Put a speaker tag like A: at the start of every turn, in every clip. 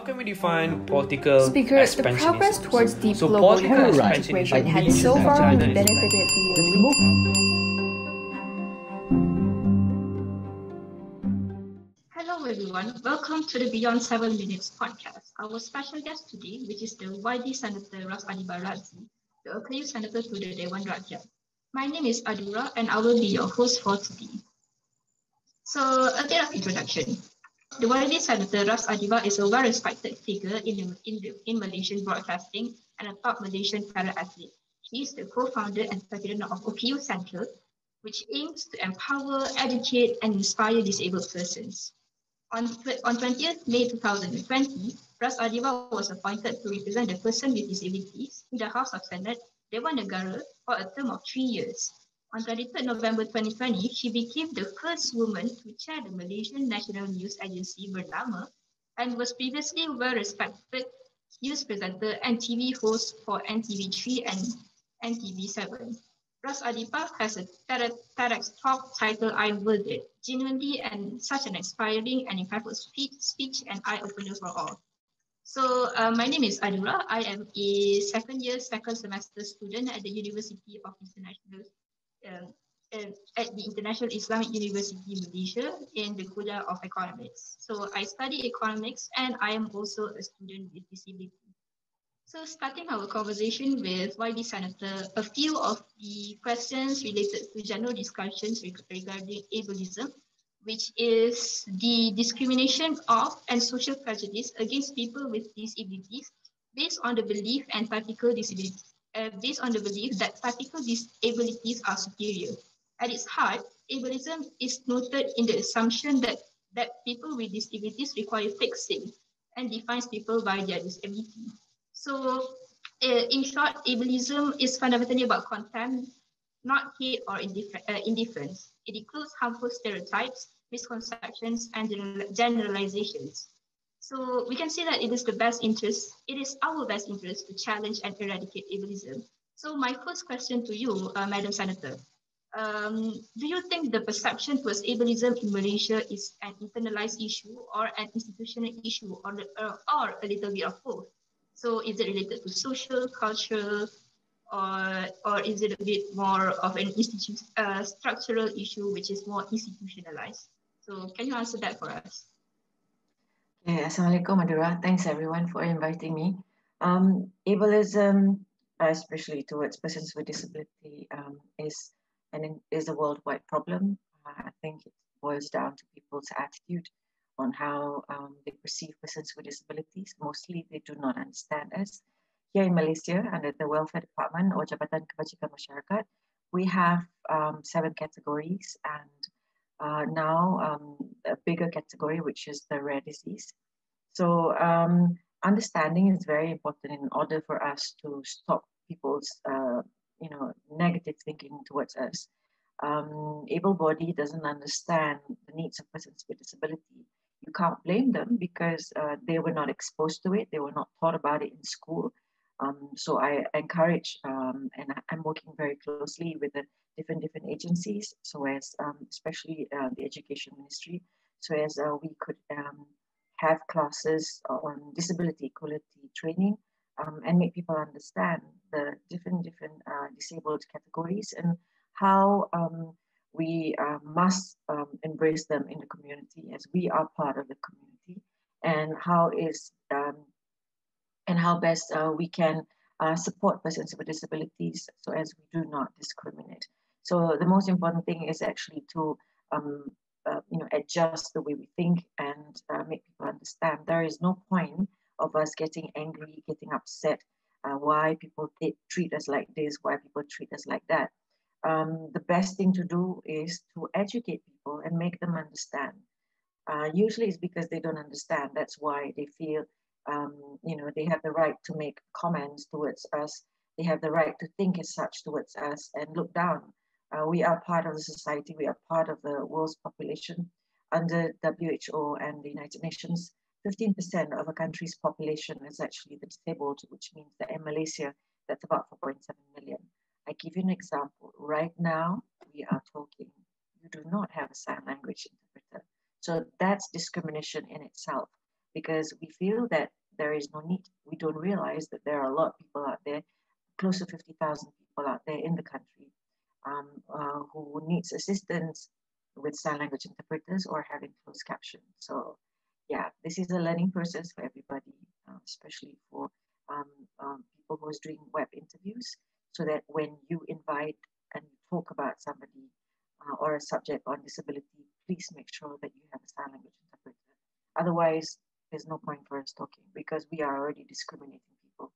A: How can we define political
B: Speaker, the
A: expansionism?
B: progress towards deep
A: So
B: global
A: political
B: economic
A: expansionism
B: integration has so far only benefited the elite.
C: Hello everyone, welcome to the Beyond 7 Minutes podcast. Our special guest today, which is the YB Senator Ras Adiba Radzi, the OKU Senator to the Dewan Rakyat. My name is Adura and I will be your host for today. So a bit of introduction. The YB Senator Ras Adiba is a well-respected figure in, the, in, the, in Malaysian broadcasting and a top Malaysian para-athlete. He is the co-founder and president of OKU Sentral, which aims to empower, educate, and inspire disabled persons. On, on 20th May 2020, Ras Adiba was appointed to represent the person with disabilities in the House of Senate, Dewan Negara, for a term of three years. On 23rd November 2020, she became the first woman to chair the Malaysian National News Agency Bernama and was previously well-respected news presenter and TV host for TV3 and NTV7. Ras Adiba has a TEDx talk titled I Will It, genuinely and such an inspiring and impactful speech, speech and eye-opener for all. So uh, my name is Adura. I am a second year, second semester student at the University of International, Um, um, at the International Islamic University Malaysia in the Kulliyyah of Economics. So I study economics and I am also a student with disability. So starting our conversation with YB Senator, a few of the questions related to general discussions regarding ableism, which is the discrimination of and social prejudice against people with disabilities based on the belief and practical disability, uh, based on the belief that practical disabilities are superior. At its heart, ableism is noted in the assumption that, that people with disabilities require fixing and defines people by their disability. So uh, in short, ableism is fundamentally about contempt, not hate or indiffer uh, indifference. It includes harmful stereotypes, misconceptions, and generalizations. So we can say that it is the best interest, it is our best interest to challenge and eradicate ableism. So my first question to you, uh, Madam Senator, um, do you think the perception towards ableism in Malaysia is an internalized issue or an institutional issue or, uh, or a little bit of both? So is it related to social, cultural, or, or is it a bit more of an institu uh, structural issue which is more institutionalized? So can you answer that for us?
D: Yeah, Assalamualaikum Madura. Thanks everyone for inviting me. Um, ableism, especially towards persons with disability, um, is an is a worldwide problem. Uh, I think it boils down to people's attitude on how um, they perceive persons with disabilities. Mostly they do not understand us. Here in Malaysia, under the Welfare Department or Jabatan Kebajikan Masyarakat, we have um, seven categories and uh, now um, a bigger category, which is the rare disease. So um, understanding is very important in order for us to stop people's, uh, you know, negative thinking towards us. Um, able body doesn't understand the needs of persons with disability you can't blame them because uh, they were not exposed to it. They were not taught about it in school. Um, so I encourage, um, and I'm working very closely with the different different agencies, so as um, especially uh, the education ministry, so as uh, we could um, have classes on disability equality training um, and make people understand the different different uh, disabled categories and how um, we uh, must embrace them in the community as we are part of the community and how is and how best uh, we can uh, support persons with disabilities so as we do not discriminate so the most important thing is actually to um, uh, you know adjust the way we think and uh, make people understand there is no point of us getting angry getting upset uh, why people treat us like this why people treat us like that um, the best thing to do is to educate people and make them understand. Uh, usually it's because they don't understand. That's why they feel, um, you know, they have the right to make comments towards us. They have the right to think as such towards us and look down. Uh, we are part of the society. We are part of the world's population. Under WHO and the United Nations, 15% of a country's population is actually the disabled, which means that in Malaysia, that's about 4.7 million. I give you an example. Right now, we are talking. You do not have a sign language interpreter. So that's discrimination in itself. Because we feel that there is no need. We don't realize that there are a lot of people out there, close to 50,000 people out there in the country um, uh, who needs assistance with sign language interpreters or having closed caption. So yeah, this is a learning process for everybody, uh, especially for um, um, people who is doing web interviews, so that when you invite and talk about somebody uh, or a subject on disability, please make sure that you have a sign language interpreter. Otherwise, there's no point for us talking because we are already discriminating people.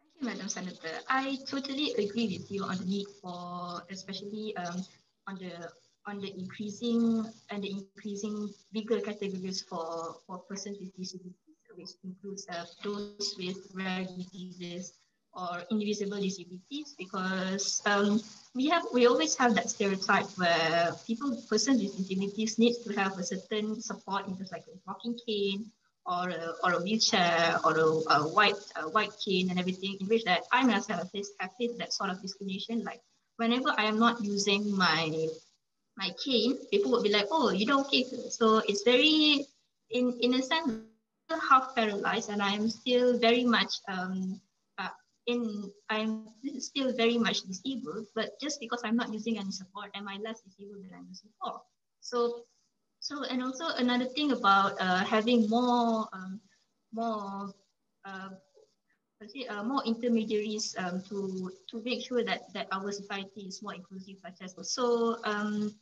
C: Thank you, Madam Senator. I totally agree with you on the need for, especially um, on the on the increasing and the increasing bigger categories for for persons with disabilities, which includes uh, those with rare diseases or invisible disabilities because um, we have we always have that stereotype where people persons with disabilities need to have a certain support in just like a walking cane or a, or a wheelchair or a, a white a white cane and everything in which that I myself have faced, that sort of discrimination. Like whenever I am not using my my cane people would be like oh you don't okay so it's very in in a sense half paralyzed and I'm still very much um, in I'm still very much disabled, but just because I'm not using any support, am I less disabled than I was before? So, so and also another thing about uh, having more um, more uh, say, uh, more intermediaries um, to to make sure that that our society is more inclusive, such as so. Um,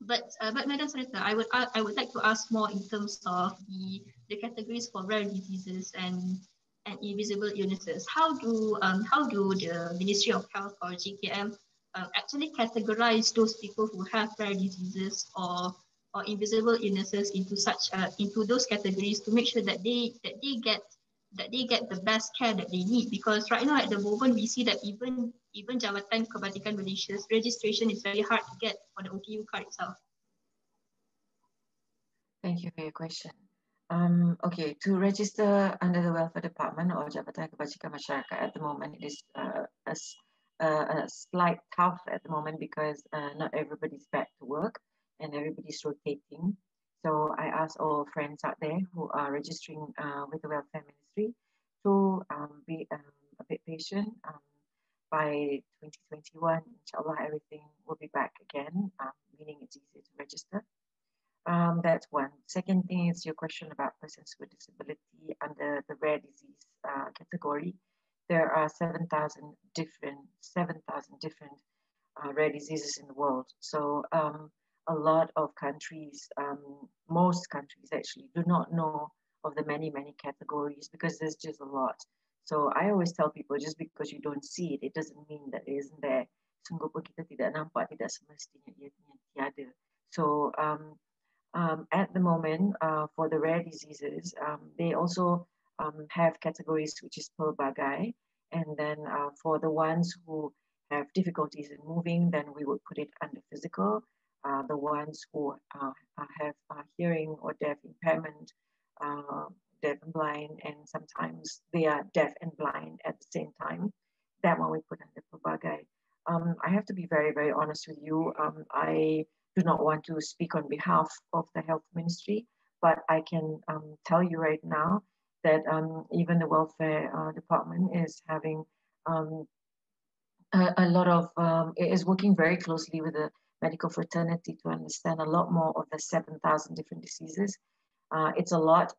C: but uh, but Madam Senator, I would I would like to ask more in terms of the the categories for rare diseases and and invisible illnesses. How do um, how do the Ministry of Health or JKM uh, actually categorize those people who have rare diseases or or invisible illnesses into such uh, into those categories to make sure that they that they get that they get the best care that they need because right now at the moment we see that even even Jabatan Kebajikan Malaysia's registration is very hard to get for the OKU card itself.
D: Thank you for your question. Um, okay, to register under the Welfare Department or Jabatan Kebajikan Masyarakat at the moment, it is uh, a, a slight tough at the moment because uh, not everybody's back to work and everybody's rotating. So I ask all friends out there who are registering uh, with the Welfare Ministry to um, be um, a bit patient. Um, by 2021, inshallah, everything will be back again, um, meaning it's easier to register. Um, that's one. Second thing is your question about persons with disability under the rare disease uh, category. There are 7,000 different, 7,000 different uh, rare diseases in the world. So um, a lot of countries, um, most countries actually do not know of the many, many categories because there's just a lot. So I always tell people just because you don't see it, it doesn't mean that it isn't there. Sungguh pun kita tidak nampak, tidak semestinya ia tiada. So um, um, at the moment uh, for the rare diseases, um, they also um, have categories which is pelbagai. And then uh, for the ones who have difficulties in moving, then we would put it under physical. Uh, the ones who uh, uh, have uh, hearing or deaf impairment, deaf and blind, and sometimes they are deaf and blind at the same time. That one we put under pelbagai. Um, I have to be very, very honest with you. Um, I do not want to speak on behalf of the health ministry, but I can um, tell you right now that um, even the welfare uh, department is having um, a, a, lot of, um, is working very closely with the medical fraternity to understand a lot more of the 7,000 different diseases. Uh, it's a lot,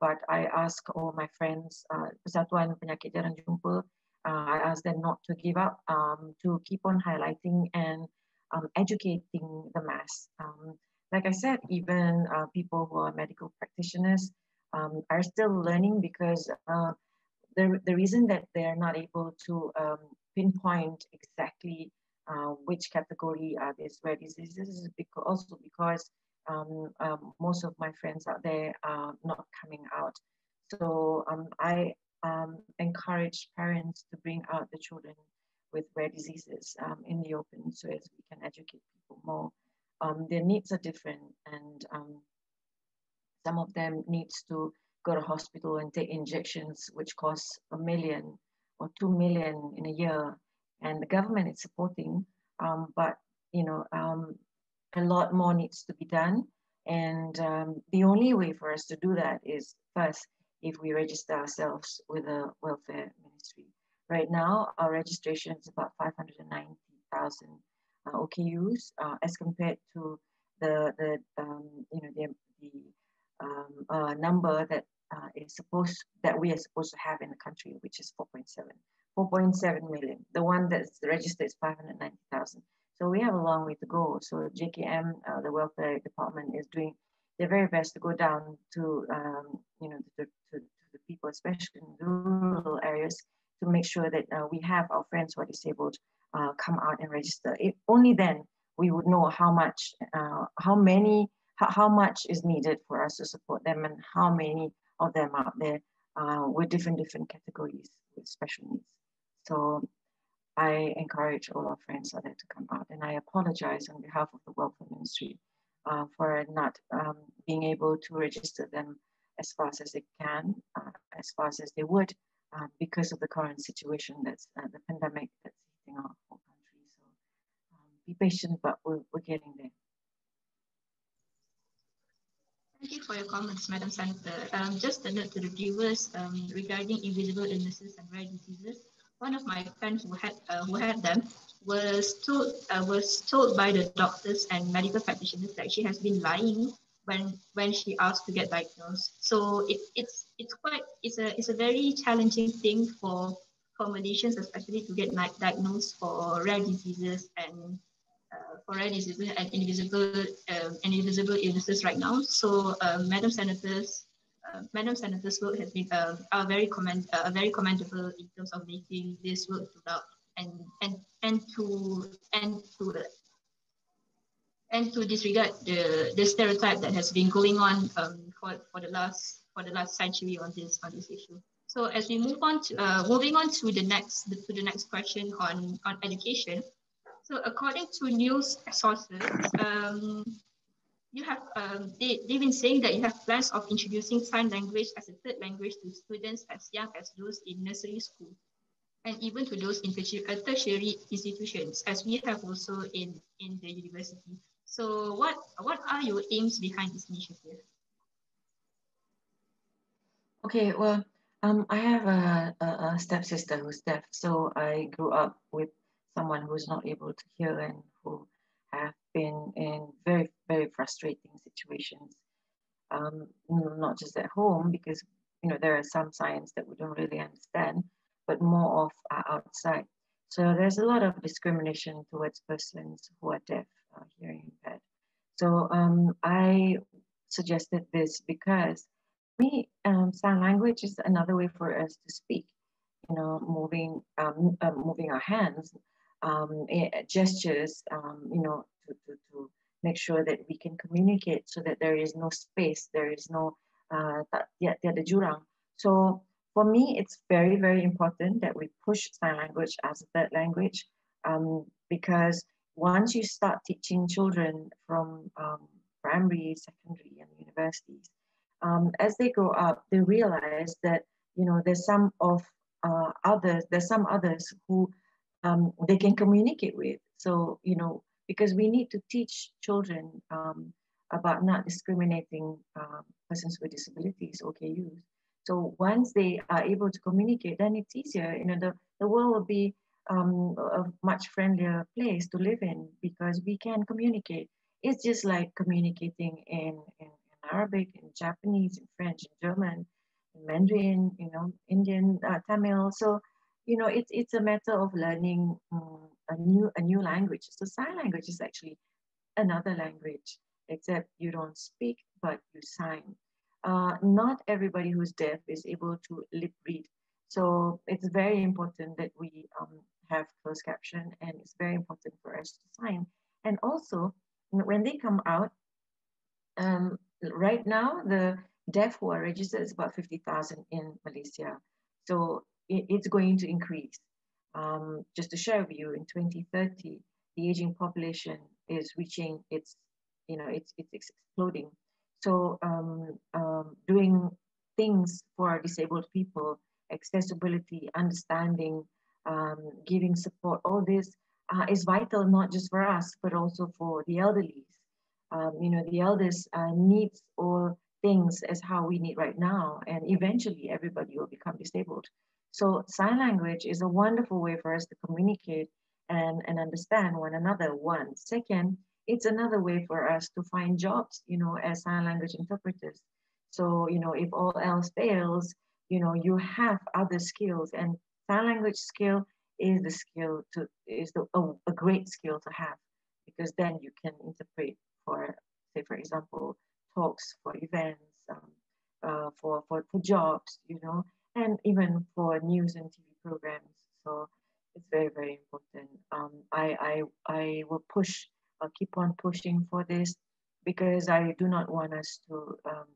D: but I ask all my friends, uh, Persatuan Penyakit Jarang Jumpa, I ask them not to give up, um, to keep on highlighting and um, educating the mass. Um, like I said, even uh, people who are medical practitioners um, are still learning because uh, the, the reason that they're not able to um, pinpoint exactly uh, which category are these rare diseases is because, also because um, most of my friends out there are not coming out. So I encourage parents to bring out the children with rare diseases um, in the open so as we can educate people more. Um, their needs are different and um, some of them needs to go to hospital and take injections which cost a million or two million in a year and the government is supporting um, but you know um, a lot more needs to be done And um, the only way for us to do that is first, if we register ourselves with the welfare ministry. Right now, our registration is about 590,000 uh, OKUs uh, as compared to the, the um, you know, the, the um, uh, number that uh, is supposed, that we are supposed to have in the country, which is 4.7. 4.7 million. The one that's registered is 590,000. So we have a long way to go. So JKM, uh, the welfare department, is doing their very best to go down to um, you know to, to, to, the people, especially in rural areas, to make sure that uh, we have our friends who are disabled uh, come out and register. If only then we would know how much, uh, how many, how, how much is needed for us to support them, and how many of them out there uh, with different different categories with special needs. So I encourage all our friends out there to come out. And I apologize on behalf of the Welfare Ministry uh, for not um, being able to register them as fast as they can, as fast as they would, uh, because of the current situation that's uh, the pandemic that's hitting our whole country. So um, be patient, but we're, we're getting there.
C: Thank you for your comments, Madam Senator. Um, just a note to the viewers um, regarding invisible illnesses and rare diseases one of my friends who had uh, who had them was told uh, was told by the doctors and medical practitioners that she has been lying when when she asked to get diagnosed. So it, it's a it's a very challenging thing for for Malaysians especially to get diagnosed for rare diseases and uh, for rare diseases and invisible uh, and invisible illnesses right now. So, uh, Madam Senators, uh, Madam Senator's work has been uh, a very commend, uh, very commendable in terms of making this work out and and and to and to and to disregard the the stereotype that has been going on um, for, for the last for the last century on this on this issue. So as we move on to uh, moving on to the next to the next question on on education. So according to news sources, um, you have um, they, they've been saying that you have plans of introducing sign language as a third language to students as young as those in nursery school and even to those in uh, tertiary institutions as we have also in in the university so what what are your aims behind this initiative
D: okay well um, I have a, a, a stepsister who's deaf, so I grew up with someone who's not able to hear and who have been in very, very frustrating situations. Um, not just at home, because you know there are some science that we don't really understand, but more of uh, outside. So there's a lot of discrimination towards persons who are deaf, uh, hearing impaired. So um, I suggested this because we um, sign language is another way for us to speak. You know, moving um, uh, moving our hands, um, eh, gestures, um, you know, to, to, to make sure that we can communicate so that there is no space, there is no uh, tiada jurang. So for me, it's very, very important that we push sign language as a third language um, because once you start teaching children from um, primary, secondary, and universities, um, as they grow up, they realize that you know there's some of uh, others, there's some others who um, they can communicate with. So, you know, because we need to teach children um, about not discriminating uh, persons with disabilities, OKUs. So once they are able to communicate, then it's easier. You know, the, the world will be um, a much friendlier place to live in because we can communicate. It's just like communicating in, in, in Arabic, in Japanese, in French, in German, in Mandarin, you know, Indian, uh, Tamil. So you know, it's it's a matter of learning um, a new a new language. So sign language is actually another language, except you don't speak, but you sign. Uh, not everybody who's deaf is able to lip read. So it's very important that we um, have closed caption and it's very important for us to sign. And also, when they come out, um, right now, the deaf who are registered is about 50,000 in Malaysia. So it's going to increase. Um, just to share with you, in 2030, the aging population is reaching its, you know, it's, it's exploding. So um, um, doing things for our disabled people, accessibility, understanding, um, giving support, all this uh, is vital, not just for us, but also for the elderly. Um, you know, the elders uh, needs all things as how we need right now. And eventually everybody will become disabled. So sign language is a wonderful way for us to communicate and, and understand one another. One second, it's another way for us to find jobs, you know, as sign language interpreters. So, you know, if all else fails, you know, you have other skills and sign language skill is the skill to, is the, a, a great skill to have because then you can interpret for, say, for example, talks, for events, um, uh, for, for, for jobs, you know, and even for news and TV programs. So it's very, very important. Um, I, I, I will push, I'll keep on pushing for this because I do not want us to um,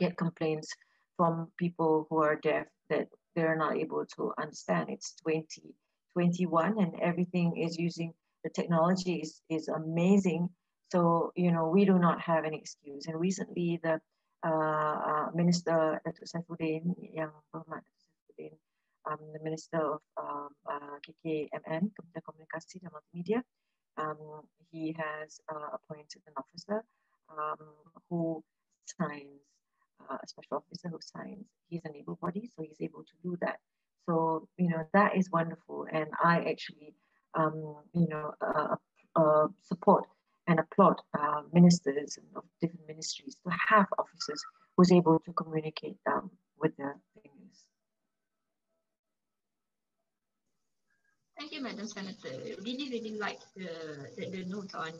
D: get complaints from people who are deaf that they're not able to understand. It's 2021 and everything is using the technology is, is amazing. So, you know, we do not have an excuse. And recently the uh, uh, Minister Datuk Saifuddin, Yang Berhormat Saifuddin, um, the Minister of um, uh, KKMM, Kementerian Komunikasi dan Multimedia, um, he has uh, appointed an officer um, who signs, uh, a special officer who signs. He's an able body, so he's able to do that. So, you know, that is wonderful. And I actually, um, you know, uh, support and applaud uh, ministers of different ministries to have officers who's able to communicate um, with the fingers.
C: Thank you, Madam Senator. Really, really like the, the, the note on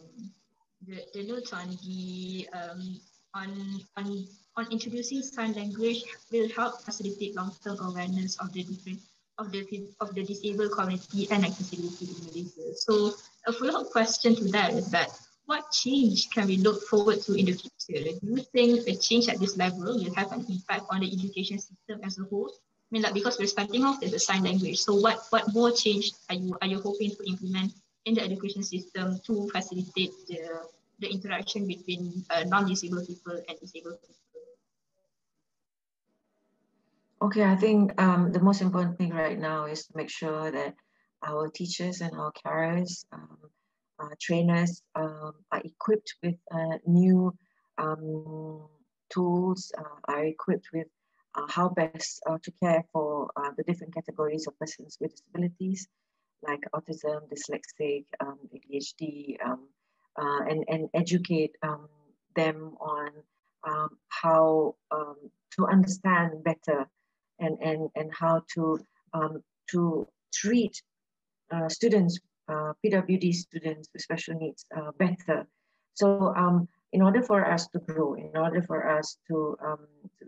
C: the, the note on the um, on on on introducing sign language will help facilitate long-term awareness of the different of the of the disabled community and accessibility in Malaysia. So a follow-up question to that is that what change can we look forward to in the future? Do you think the change at this level will have an impact on the education system as a whole? I mean, like because we're starting off as a sign language, so what what more change are you are you hoping to implement in the education system to facilitate the the interaction between uh, non-disabled people and disabled people?
D: Okay, I think um, the most important thing right now is to make sure that our teachers and our carers um, trainers um, are equipped with uh, new um, tools, uh, are equipped with how best to care for the different categories of persons with disabilities like autism, dyslexic, um, ADHD, um, and, and educate um, them on um, how um, to understand better and, and, and how to, to treat uh, students uh, PWD students with special needs uh, better. So um, in order for us to grow, in order for us to, um, to,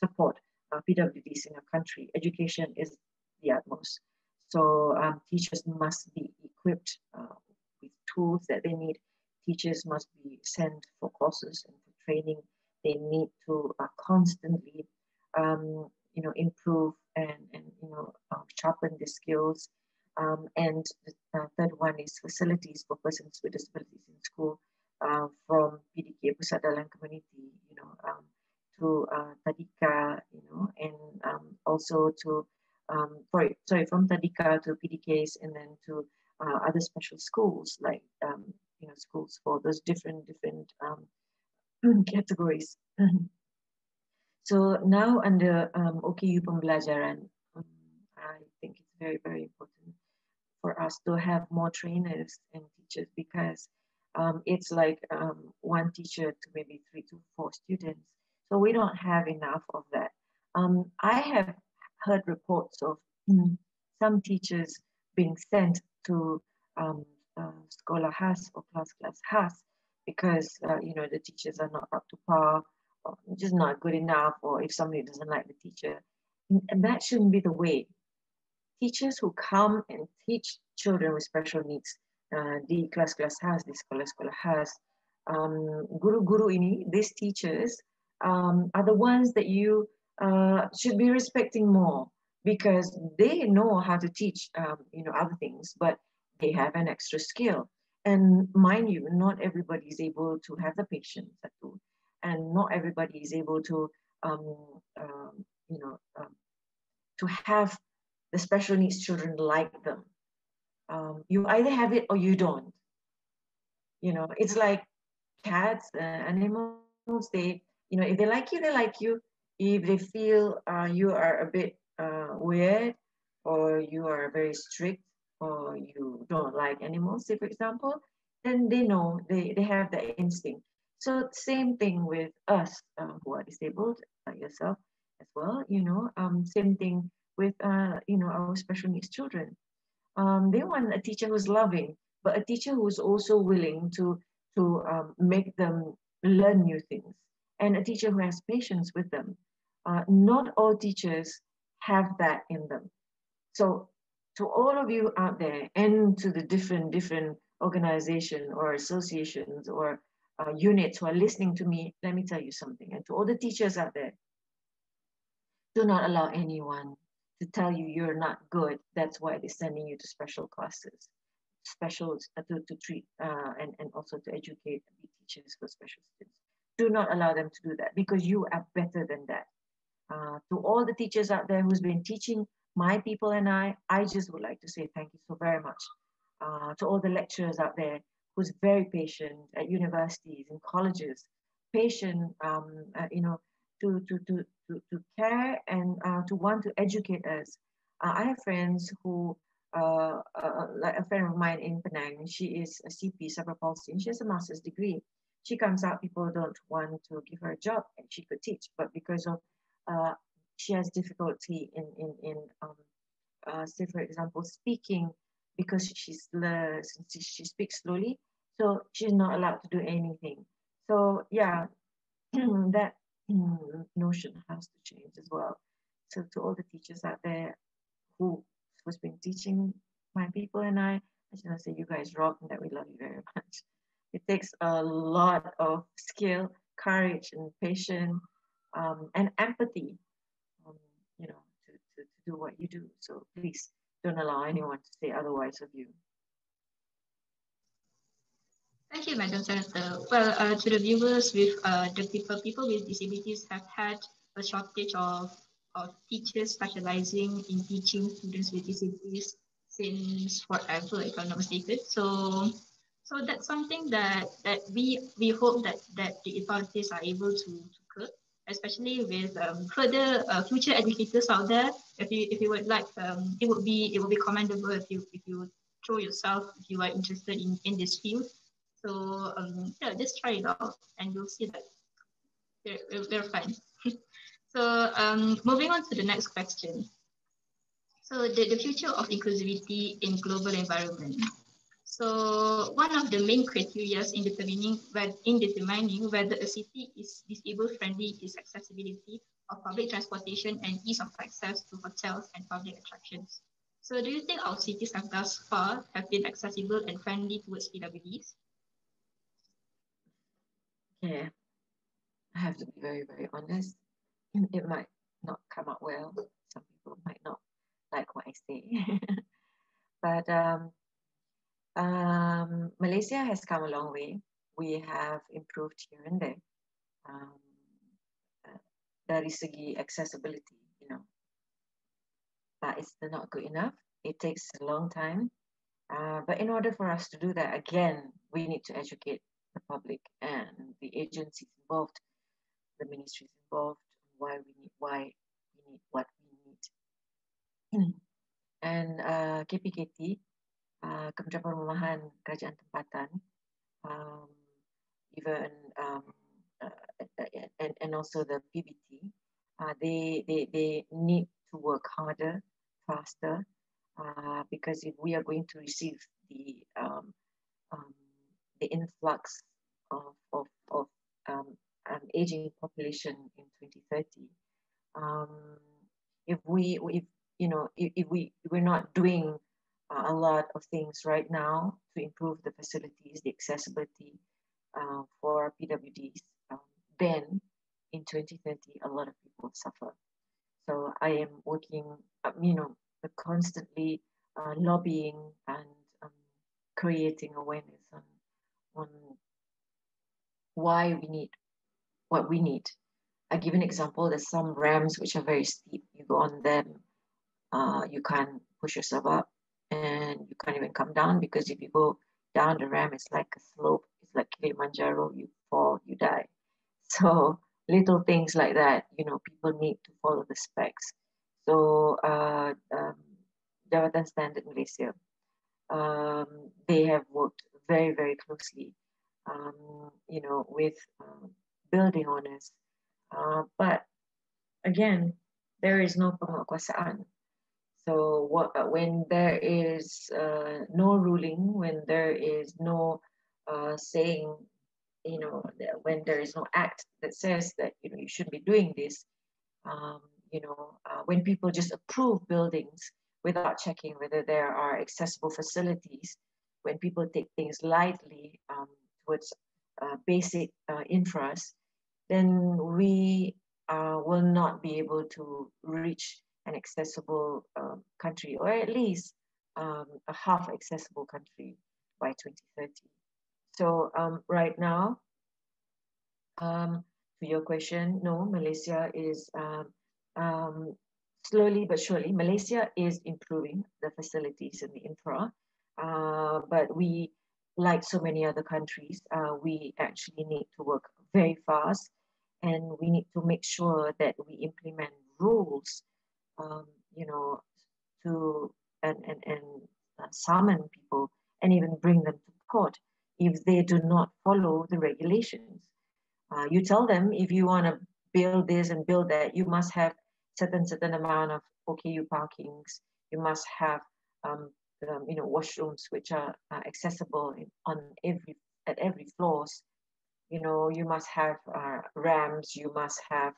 D: support uh, PWDs in our country, education is the utmost. So um, teachers must be equipped uh, with tools that they need. Teachers must be sent for courses and for training. They need to uh, constantly, um, you know, improve and, and you know, uh, sharpen the skills um, and the third one is facilities for persons with disabilities in school uh, from PDK Pusat Dalam Community, you know, um, to uh, Tadika, you know, and um, also to, um, sorry, from Tadika to PDKs and then to uh, other special schools like, um, you know, schools for those different, different um, categories. so now under OKU Pembelajaran, I think it's very, very important for us to have more trainers and teachers because um, it's like um, one teacher to maybe three to four students. So we don't have enough of that. Um, I have heard reports of mm, some teachers being sent to um, uh, Sekolah Khas or Class Class Has because, uh, you know, the teachers are not up to par or just not good enough or if somebody doesn't like the teacher. And that shouldn't be the way teachers who come and teach children with special needs uh, the class-class has, the sekolah-sekolah has. Um, guru-guru ini, these teachers um, are the ones that you uh, should be respecting more because they know how to teach, um, you know, other things, but they have an extra skill. And mind you, not everybody is able to have the patience, and not everybody is able to, um, um, you know, um, to have the special needs children like them. Um, you either have it or you don't. You know, it's like cats, uh, animals, they, you know, if they like you, they like you. If they feel uh, you are a bit uh, weird or you are very strict or you don't like animals, say for example, then they know, they, they have that instinct. So same thing with us uh, who are disabled, like yourself as well, you know, um, same thing with, uh, you know, our special needs children. Um, they want a teacher who's loving, but a teacher who's also willing to, to um, make them learn new things and a teacher who has patience with them. Uh, not all teachers have that in them. So to all of you out there and to the different, different organization or associations or uh, units who are listening to me, let me tell you something. And to all the teachers out there, do not allow anyone to tell you you're not good. That's why they're sending you to special classes, special uh, to, to treat uh, and, and also to educate be teachers for special students. Do not allow them to do that because you are better than that. Uh, to all the teachers out there who's been teaching my people and I, I just would like to say thank you so very much. Uh, to all the lecturers out there who's very patient at universities and colleges, patient, um, uh, you know, to, to, to, to, to care and uh, to want to educate us. Uh, I have friends who, uh, uh, like a friend of mine in Penang, she is a CP, cerebral palsy, and she has a master's degree. She comes out, people don't want to give her a job, and she could teach, but because of uh, she has difficulty in in in um, uh, say for example speaking because she's she, she speaks slowly so she's not allowed to do anything so yeah that notion has to change as well so to all the teachers out there who has been teaching my people and I I just want to say you guys rock and that we love you very much it takes a lot of skill courage and patience um, and empathy you know, to, to, to do what you do. So please don't allow anyone to say otherwise of you.
C: Thank you, Madam Senator. Well, uh, to the viewers, with uh, the people, people with disabilities have had a shortage of, of teachers specializing in teaching students with disabilities since forever, if I'm not mistaken. So, so that's something that, that we we hope that that the authorities are able to, to curb especially with um, further uh, future educators out there. If you if you would like, um, it would be it would be commendable if you if you show yourself if you are interested in in this field. So um, yeah, just try it out, and you'll see that they're, they're fine. so um, moving on to the next question. So the, the future of inclusivity in global environment. So one of the main criteria in determining, in determining whether a city is disabled friendly is accessibility of public transportation and ease of access to hotels and public attractions. So do you think our cities have thus far have been accessible and friendly towards PWDs?
D: Yeah, I have to be very, very honest. It might not come out well. Some people might not like what I say. but um, um, Malaysia has come a long way. We have improved here and there. Um, uh, dari segi accessibility, you know, but it's not good enough. It takes a long time. Uh, but in order for us to do that, again, we need to educate the public and the agencies involved, the ministries involved, why we need, why we need what we need. and uh, KPKT uh, Kementerian Perumahan Kerajaan Tempatan, um, even um, uh, and, and also the PBT, uh, they, they, they need to work harder, faster, uh, because if we are going to receive the, um, um, the influx of, of, of um, an aging population in 2030, um, if we, if, you know, if, if we, we're not doing uh, a lot of things right now to improve the facilities, the accessibility uh, for PWDs. Um, then in 2030, a lot of people suffer. So I am working, um, you know, constantly uh, lobbying and um, creating awareness on, on why we need what we need. I give an example. There's some ramps which are very steep. You go on them, uh, you can't push yourself up and you can't even come down because if you go down the ramp, it's like a slope. It's like Kilimanjaro, you fall, you die. So little things like that, you know, people need to follow the specs. So uh, um, Standard Malaysia, um, they have worked very, very closely, um, you know, with uh, building owners. Uh, but again, there is no penguatkuasaan. So what, when there is uh, no ruling, when there is no uh, saying, you know, when there is no act that says that you know you should be doing this, um, you know, uh, when people just approve buildings without checking whether there are accessible facilities, when people take things lightly um, towards uh, basic uh, infras, then we uh, will not be able to reach an accessible um, country, or at least um, a half accessible country by 2030. So um, right now, um, to your question, no, Malaysia is um, um, slowly but surely, Malaysia is improving the facilities and the infra, uh, but we, like so many other countries, uh, we actually need to work very fast and we need to make sure that we implement rules um, you know, to and and and uh, summon people and even bring them to court if they do not follow the regulations. Uh, you tell them if you want to build this and build that, you must have certain certain amount of OKU parkings. You must have um, um, you know washrooms which are uh, accessible on every at every floors. You know you must have uh, ramps. You must have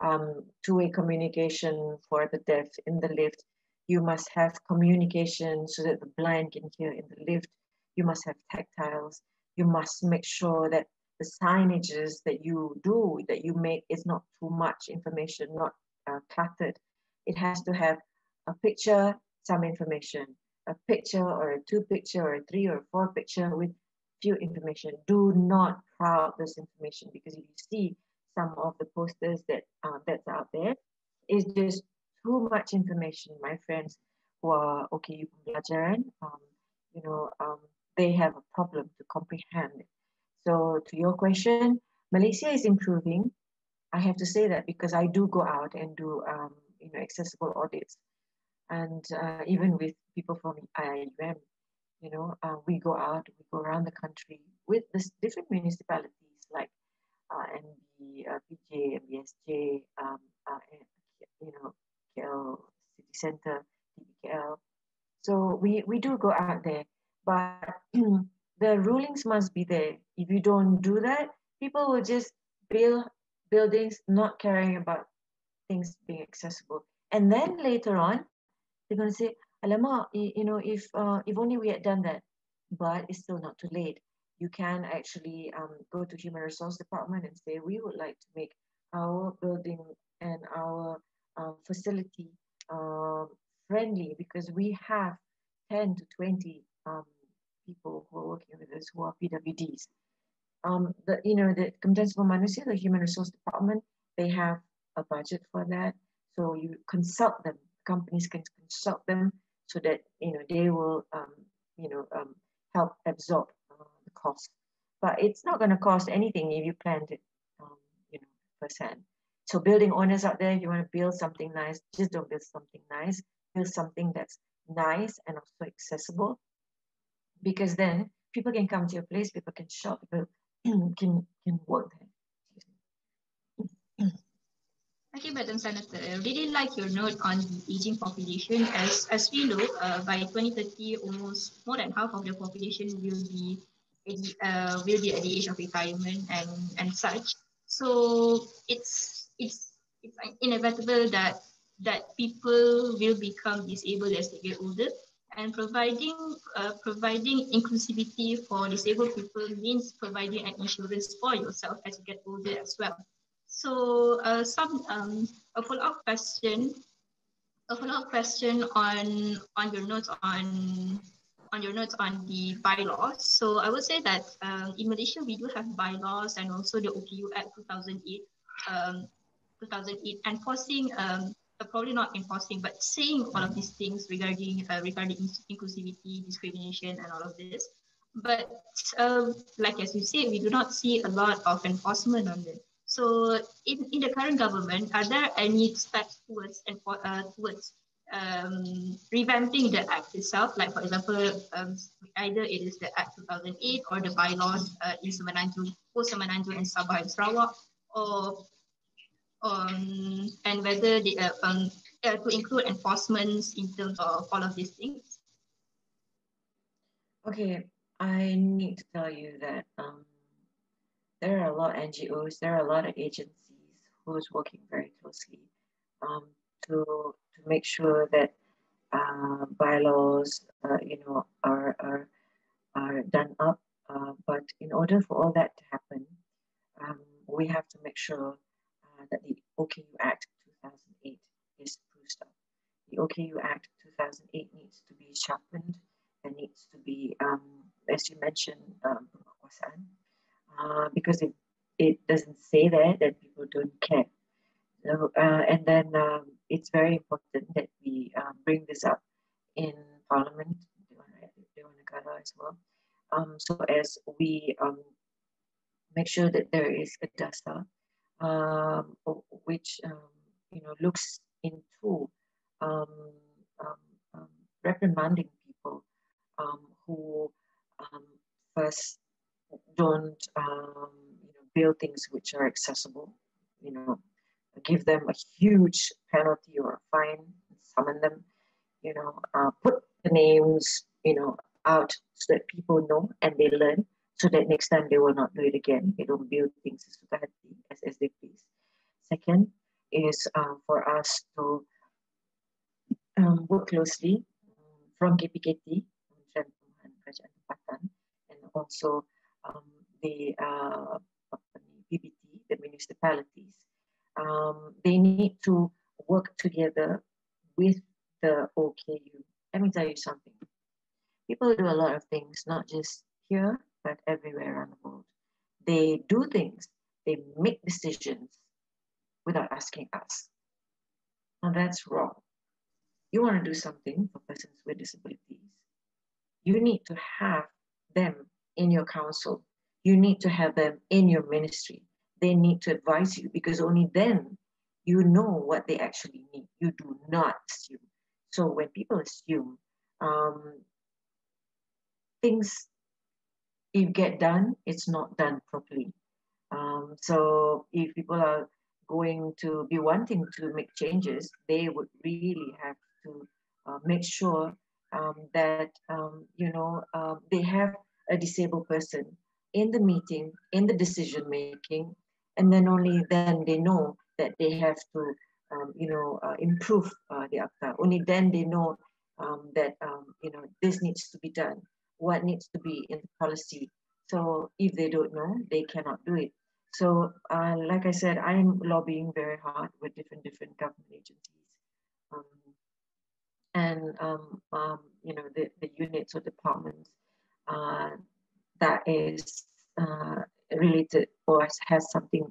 D: um, two-way communication for the deaf in the lift. You must have communication so that the blind can hear in the lift. You must have tactiles. You must make sure that the signages that you do, that you make is not too much information, not uh, cluttered. It has to have a picture, some information, a picture or a two picture or a three or four picture with few information. Do not crowd this information because if you see some of the posters that uh, that's out there is just too much information. My friends who are OKU pembelajaran, um, you know, um, they have a problem to comprehend. So to your question, Malaysia is improving. I have to say that because I do go out and do um, you know accessible audits, and uh, even with people from IIUM, you know, uh, we go out, we go around the country with this different municipalities like uh, the uh, PJ, MBSJ, um, uh, you know, KL City Center, DBKL. So we, we do go out there, but the rulings must be there. If you don't do that, people will just build buildings not caring about things being accessible. And then later on, they're going to say, Alama, you know, if uh, if only we had done that, but it's still not too late you can actually um, go to human resource department and say we would like to make our building and our uh, facility uh, friendly because we have 10 to 20 um, people who are working with us who are PWDs. Um, the, you know, the Kementerian Sumber Manusia, the Human Resource Department, they have a budget for that. So you consult them, companies can consult them so that, you know, they will, um, you know, um, help absorb the cost. But it's not going to cost anything if you plant it, um, you know, percent. So building owners out there, if you want to build something nice, just don't build something nice. Build something that's nice and also accessible. Because then people can come to your place, people can shop, people can, can work there.
C: Thank you, Madam Senator. I really like your note on the aging population. As, as we know, uh, by 2030, almost more than half of the population will be uh, will be at the age of retirement and and such. So it's it's it's inevitable that that people will become disabled as they get older. And providing uh, providing inclusivity for disabled people means providing an insurance for yourself as you get older as well. So uh, some um, a follow-up question, a follow-up question on on your notes on on your notes on the bylaws. So I would say that um, in Malaysia, we do have bylaws and also the OKU Act 2008, um, 2008 enforcing, um, uh, probably not enforcing, but saying all of these things regarding uh, regarding inclusivity, discrimination, and all of this. but um, like as you said, we do not see a lot of enforcement on it. So in, in the current government, are there any steps towards uh, towards um, revamping the act itself? Like for example, um, either it is the Act 2008 or the bylaws uh, in Semenanjung, post Semenanjung and Sabah and Sarawak, or um, and whether they uh, um, uh, to include enforcements in terms of all of these things.
D: Okay, I need to tell you that um, there are a lot of NGOs, there are a lot of agencies who's working very closely um, to to make sure that uh, bylaws, uh, you know, are are are done up. Uh, but in order for all that to happen, um, we have to make sure uh, that the OKU Act 2008 is spruced up. The OKU Act 2008 needs to be sharpened and needs to be um, as you mentioned, um, uh, because it, it doesn't that, people don't care. So, uh, and then um, it's very important that we uh, bring this up in Parliament, Dewan Negara as well, um, so as we um, make sure that there is a DASA um, which um, you know looks into um, um, reprimanding people who um, first don't um, you know, build things which are accessible. You know, give them a huge penalty or a fine, summon them. You know, uh, put the names you know out so that people know and they learn, so that next time they will not do it again. They don't build things as, as they please. Second is uh, for us to um, work closely um, from KPKT and also um, the uh, PBT, the municipalities. Um, they need to work together with the OKU. Let me tell you something. People do a lot of things, not just here, but everywhere around the world. They do things, they make decisions without asking us. And that's wrong. You want to do something for persons with disabilities, you need to have them in your council. You need to have them in your ministry. They need to advise you because only then you know what they actually need. You do not assume. So when people assume, um, things if get done, it's not done properly. Um, so if people are going to be wanting to make changes, they would really have to uh, make sure um, that um, you know um, they have a disabled person in the meeting, in the decision making, and then only then they know that they have to um, you know uh, improve uh, the akta. Only then they know um, that um, you know this needs to be done, what needs to be in the policy. So if they don't know, they cannot do it. So uh, like I said, I'm lobbying very hard with different different government agencies and um, um, you know the, the units or departments uh, that is uh, related or has something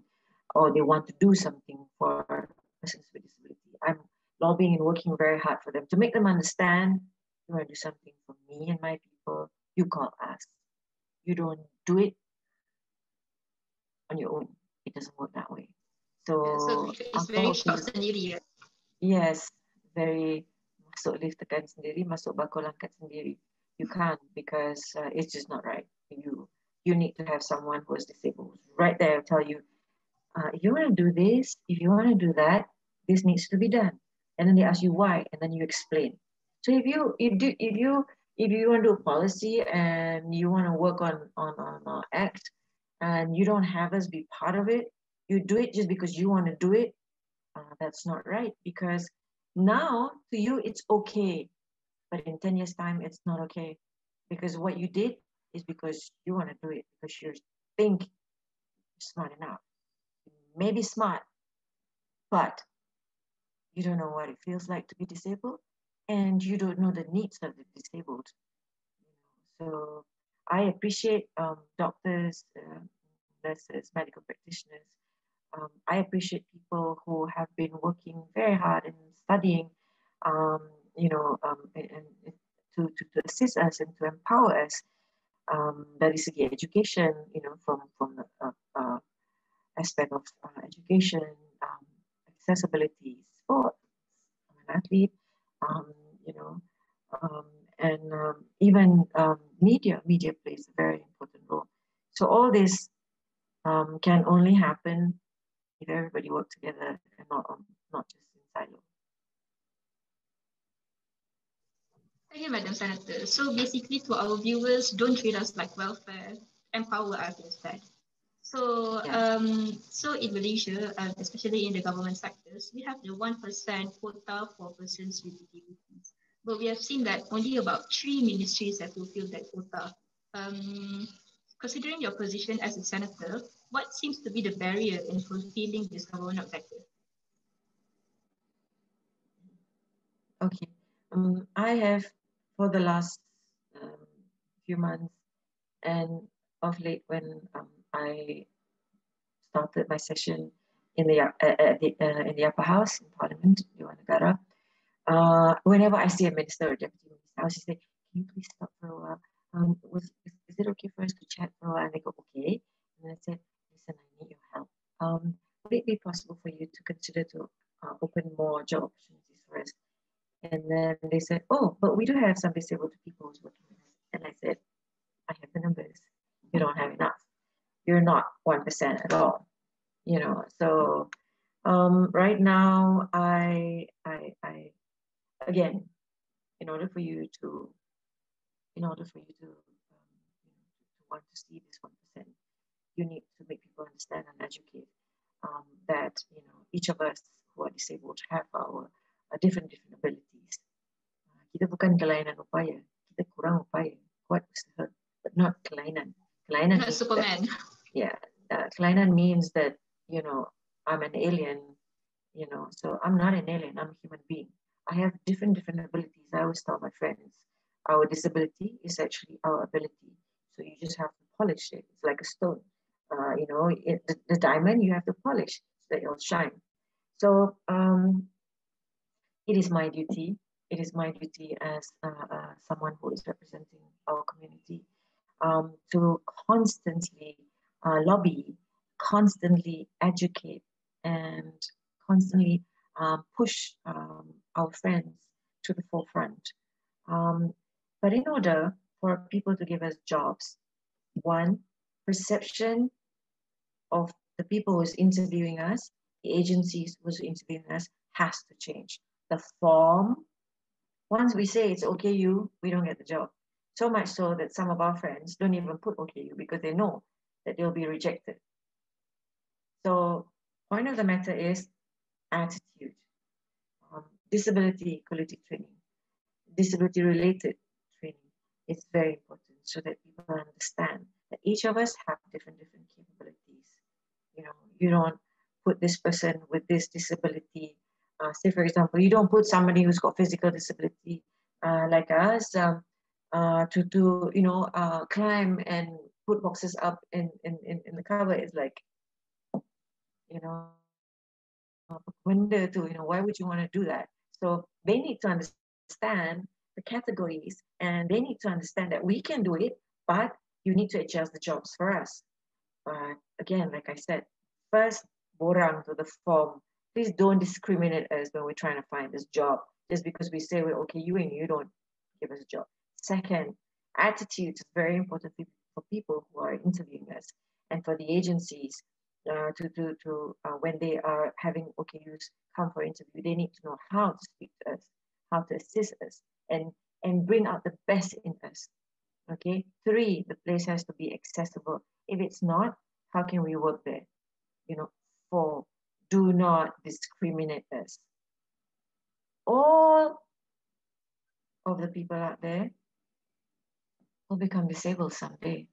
D: or they want to do something for persons with disability. I'm lobbying and working very hard for them to make them understand you want to do something for me and my people, you call us. You don't do it on your own. It doesn't work that way. So,
C: so it's very short
D: Yes, very masuk lift tekan sendiri, masuk bakul angkat sendiri. You can't because uh, it's just not right. You you need to have someone who is disabled right there tell you, uh, if you want to do this, if you want to do that, this needs to be done. And then they ask you why, and then you explain. So if you if do if you if you want to do a policy and you want to work on on on act, and you don't have us be part of it, you do it just because you want to do it. Uh, that's not right because now, to you, it's okay. But in 10 years' time, it's not okay. Because what you did is because you want to do it, because you think you're smart enough. Maybe smart, but you don't know what it feels like to be disabled, and you don't know the needs of the disabled. So I appreciate um, doctors, uh, nurses, medical practitioners um, I appreciate people who have been working very hard and studying, um, you know, um, and, and to, to, to, assist us and to empower us. um, dari segi education, you know, from from the uh, uh, aspect of education, um, accessibility, sports. I'm an athlete, um, you know, um, and um, even um, media. Media plays a very important role. So all this can only happen if everybody work together and not not just in silo.
C: Thank you, Madam Senator. So basically, to our viewers, don't treat us like welfare, empower us instead. So, yeah. um, so in Malaysia, uh, especially in the government sectors, we have the 1% quota for persons with disabilities. But we have seen that only about three ministries have fulfilled that quota. Um, considering your position as a senator, what seems to be the barrier in fulfilling this government objective?
D: Okay, um, I have for the last um, few months and of late when um, I started my session in the, uh, the uh, in the upper house in Parliament, uh, whenever I see a minister or deputy minister, I was just say, can you please stop for a while? Um, was, is, is, it okay for us to chat for a while? And they go, okay. And I said, listen, I need your help. Um, would it be possible for you to consider to uh, open more job opportunities for us and then they said, oh, but we do have some disabled people who's working with us. And I said, I have the numbers. You don't have enough. You're not 1% at all. You know, so um, right now, I, I, I, again, in order for you to, in order for you to, um, you know, to want to see this 1%, you need to make people understand and educate um, that, you know, each of us who are disabled have our uh, different different abilities. Uh, kita bukan kelainan upaya, kita kurang upaya, kuat usaha, but not kelainan. Kelainan
C: not Superman.
D: That, yeah, uh, kelainan means that you know I'm an alien, you know, so I'm not an alien. I'm a human being. I have different different abilities. I always tell my friends, our disability is actually our ability. So you just have to polish it. It's like a stone. Uh, you know, it, the, the diamond you have to polish so that it'll shine. So um, it is my duty. It is my duty as uh, uh, someone who is representing our community um, to constantly uh, lobby, constantly educate, and constantly um, push um, our friends to the forefront. Um, but in order for people to give us jobs, one, perception of the people who's interviewing us, the agencies who's interviewing us has to change the form. Once we say it's okay, you, we don't get the job. So much so that some of our friends don't even put OKU because they know that they'll be rejected. So point of the matter is attitude, um, disability equality training, disability related training is very important so that people understand that each of us have different different capabilities. You know, you don't put this person with this disability uh, say for example, you don't put somebody who's got physical disability uh, like us um, uh, to do, you know, uh, climb and put boxes up in, in, in, the cupboard. It's like, you know, um, window to, you know, why would you want to do that? So they need to understand the categories and they need to understand that we can do it, but you need to adjust the jobs for us. But again, like I said, first, borang to the form please don't discriminate us when we're trying to find this job just because we say we're okay you and you don't give us a job second attitude is very important for people who are interviewing us and for the agencies uh, to, to, to uh, when they are having OKUs come for interview, they need to know how to speak to us, how to assist us, and and bring out the best in us. Okay. Three, the place has to be accessible. If it's not, how can we work there? You know. Four, do not discriminate us. All of the people out there will become disabled someday.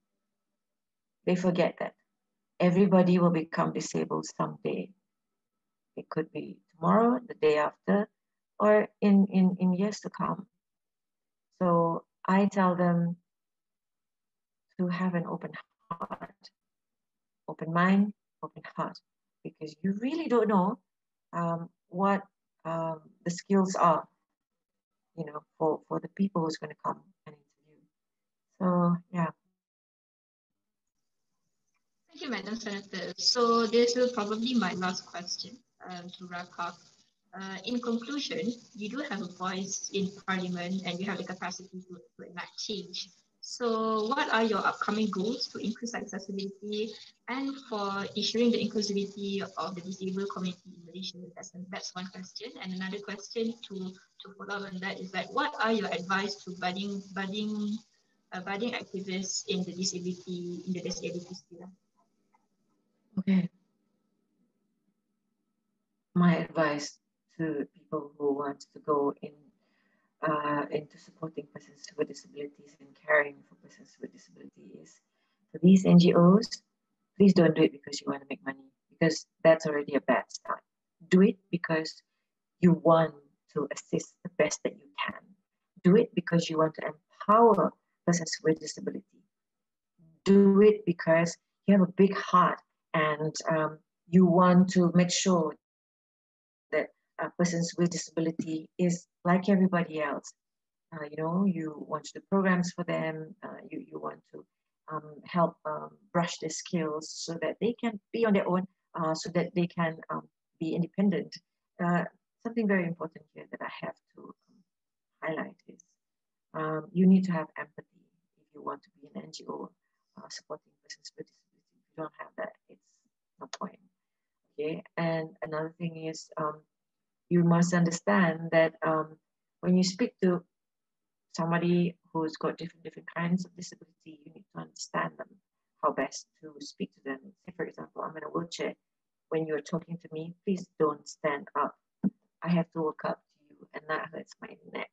D: They forget that. Everybody will become disabled someday. It could be tomorrow, the day after, or in, in, in years to come. So I tell them to have an open heart, open mind, open heart because you really don't know um, what um, the skills are, you know, for, for the people who's going to come and interview. So yeah,
C: you, Madam Senator. So this will probably my last question um, to wrap up. Uh, in conclusion, you do have a voice in Parliament and you have the capacity to, to enact change. So what are your upcoming goals to increase accessibility and for ensuring the inclusivity of the disabled community in Malaysia? That's, that's one question. And another question to, to follow on that is that what are your advice to budding, budding, uh, budding activists in the disability, in the disability sphere?
D: Okay. My advice to people who want to go in uh, into supporting persons with disabilities and caring for persons with disabilities. For these NGOs, please don't do it because you want to make money, because that's already a bad start. Do it because you want to assist the best that you can. Do it because you want to empower persons with disability. Do it because you have a big heart and um, you want to make sure that uh, persons with disability is like everybody else. Uh, you know, you want to do programs for them, uh, you, you want to um, help um, brush their skills so that they can be on their own, uh, so that they can um, be independent. Uh, something very important here that I have to um, highlight is um, you need to have empathy if you want to be an NGO uh, supporting persons with disability. If you don't have that, it's point. Okay, and another thing is um, you must understand that um, when you speak to somebody who's got different different kinds of disability, you need to understand them, how best to speak to them. Say, for example, I'm in a wheelchair. When you're talking to me, please don't stand up. I have to look up to you, and that hurts my neck.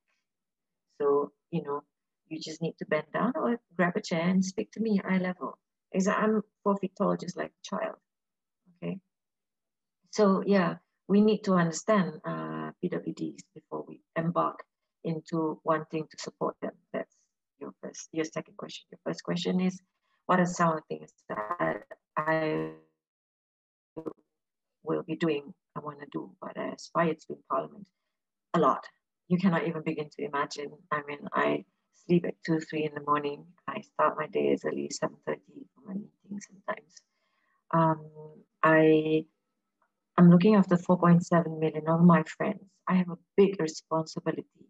D: So, you know, you just need to bend down or grab a chair and speak to me eye level. Because I'm four feet tall, just like a child. Okay. So, yeah, we need to understand uh, PWDs before we embark into wanting to support them. That's your first, your second question. Your first question is, what are some of the things that I will be doing, I want to do, but I aspire to in Parliament? A lot. You cannot even begin to imagine. I mean, I sleep at 2, 3 in the morning. I start my day as early 7.30 for my meetings sometimes. Um, I I'm looking after 4.7 million of my friends. I have a big responsibility.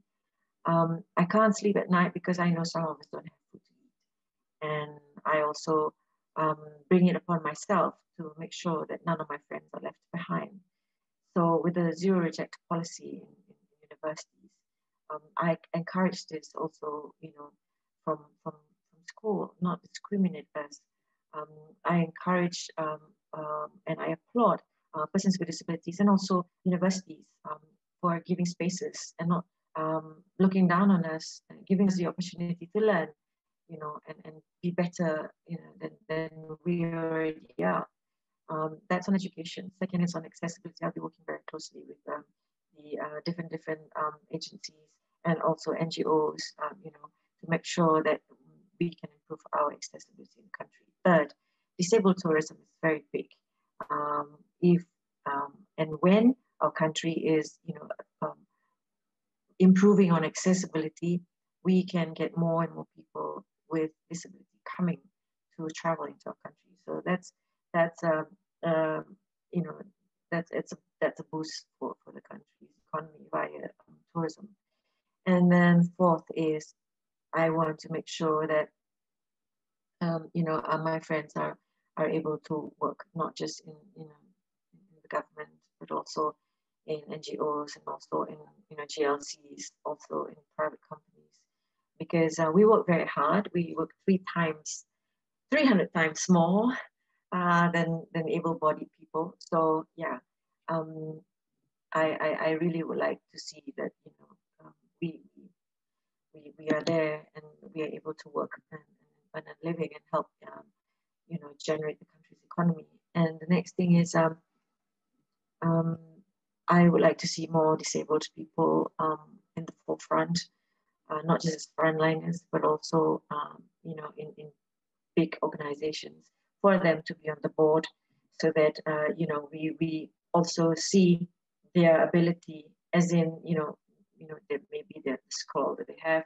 D: Um, I can't sleep at night because I know some of us don't have food to eat. And I also um, bring it upon myself to make sure that none of my friends are left behind. So with the zero reject policy in, in universities, um, I encourage this also, you know, from, from, from school, not discriminate us. Um, I encourage um, um, and I applaud uh, persons with disabilities and also universities um, for giving spaces and not um, looking down on us, giving us the opportunity to learn, you know, and, and be better you know, than, than we already are. Um, that's on education. Second is on accessibility. I'll be working very closely with um, the uh, different different um, agencies and also NGOs, you know, to make sure that we can improve our accessibility in the country. Third, disabled tourism is very big. Um, if um, and when our country is, you know, um, improving on accessibility, we can get more and more people with disability coming to travel into our country. So that's that's um, um, you know that's it's a, that's a boost for, for the country's economy via um, tourism. And then fourth is I want to make sure that um, you know uh, my friends are are able to work not just in you know the government, but also in NGOs and also in you know GLCs, also in private companies, because uh, we work very hard. We work three times, 300 times more uh, than than able-bodied people. So yeah, um, I, I, I really would like to see that you know um, we we we are there and we are able to work and, and earn a living and help um, you know generate the country's economy. And the next thing is um, um, I would like to see more disabled people um, in the forefront, uh, not just as frontliners, but also, um, you know, in, in big organizations for them to be on the board so that, uh, you know, we, we also see their ability as in, you know, you know, maybe the skill that they have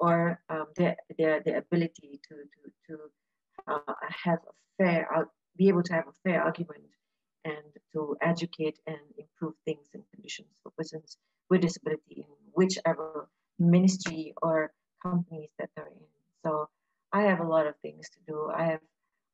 D: or um, their, their, their ability to, to, to uh, have a fair out, be able to have a fair argument and to educate and improve things and conditions for persons with disability in whichever ministry or companies that they're in. So I have a lot of things to do. I have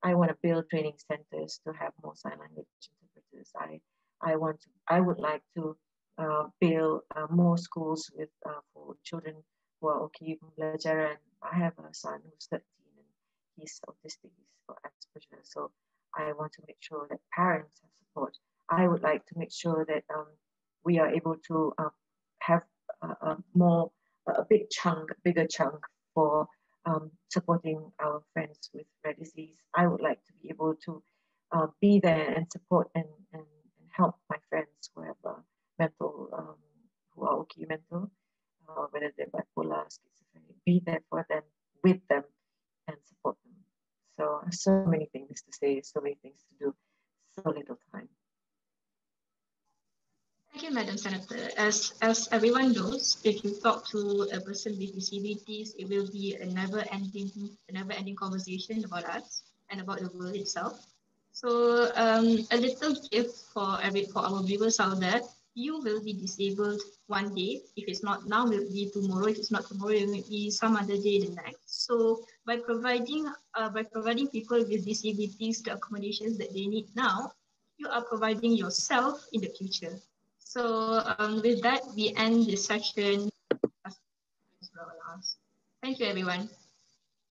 D: I want to build training centers to have more sign language interpreters. I I want to I would like to uh, build uh, more schools with uh, for children who are OKU belajar. And I have a son who's 13 he's autistic, he's got Asperger. So I want to make sure that parents have support. I would like to make sure that um, we are able to uh, have a, a, more, a big chunk, bigger chunk for um, supporting our friends with rare disease. I would like to be able to uh, be there and support and, and, and, help my friends who have uh, mental, um, who are OKU mental, uh, whether they're bipolar, schizophrenic, be there for them, with them, and support them. So, so many things to say, so many things to do, so little time.
C: Thank you, Madam Senator. As, as everyone knows, if you talk to a person with disabilities, it will be a never-ending, never-ending conversation about us and about the world itself. So um, a little gift for every for our viewers out there, you will be disabled one day. If it's not now, will be tomorrow. If it's not tomorrow, it will be some other day the next. So by providing uh, by providing people with disabilities the accommodations that they need now, you are providing yourself in the future. So um, with that, we end this session. Thank you, everyone.